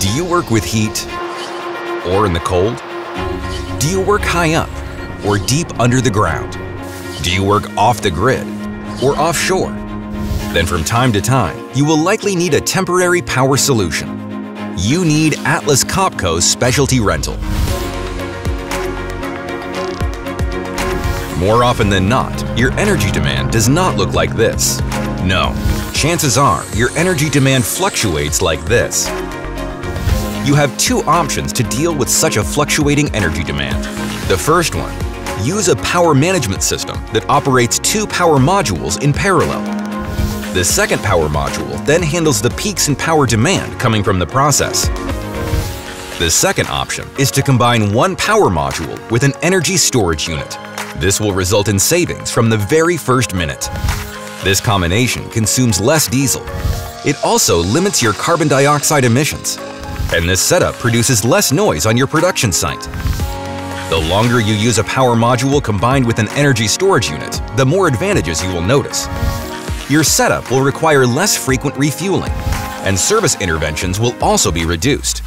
Do you work with heat or in the cold? Do you work high up or deep under the ground? Do you work off the grid or offshore? Then from time to time, you will likely need a temporary power solution. You need Atlas Copco's specialty rental. More often than not, your energy demand does not look like this. No, chances are your energy demand fluctuates like this. You have two options to deal with such a fluctuating energy demand. The first one, use a power management system that operates two power modules in parallel. The second power module then handles the peaks in power demand coming from the process. The second option is to combine one power module with an energy storage unit. This will result in savings from the very first minute. This combination consumes less diesel. It also limits your carbon dioxide emissions and this setup produces less noise on your production site. The longer you use a power module combined with an energy storage unit, the more advantages you will notice. Your setup will require less frequent refueling, and service interventions will also be reduced.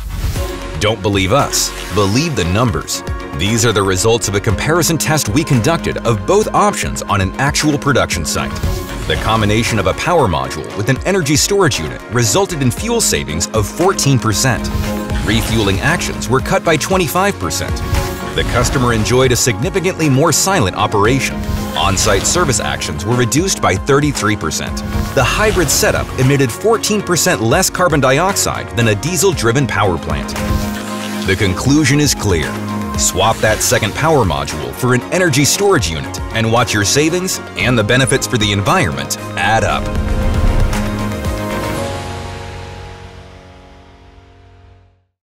Don't believe us, believe the numbers. These are the results of a comparison test we conducted of both options on an actual production site. The combination of a power module with an energy storage unit resulted in fuel savings of 14%. Refueling actions were cut by 25%. The customer enjoyed a significantly more silent operation. On-site service actions were reduced by 33%. The hybrid setup emitted 14% less carbon dioxide than a diesel-driven power plant. The conclusion is clear. Swap that second power module for an energy storage unit and watch your savings and the benefits for the environment add up.